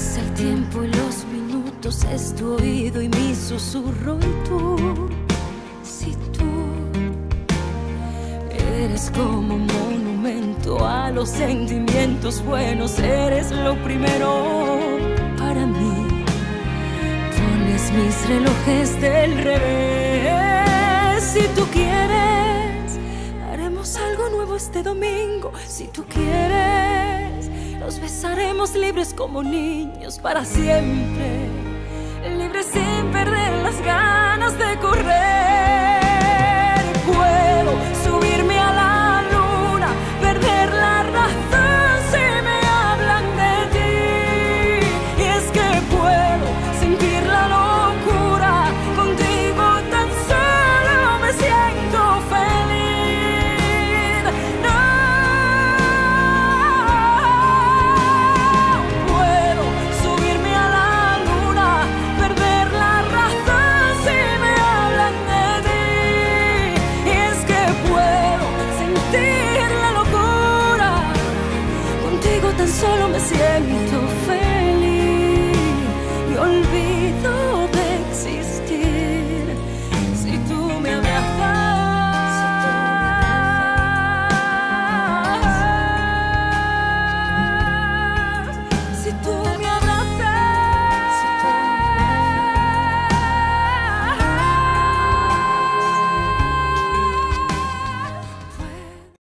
Pasa el tiempo y los minutos, es tu oído y mi susurro y tú, si tú eres como monumento a los sentimientos buenos, eres lo primero para mí. Pones mis relojes del revés, si tú quieres, haremos algo nuevo este domingo, si tú quieres, besaremos libres como niños para siempre, libres sin perder las ganas solo me siento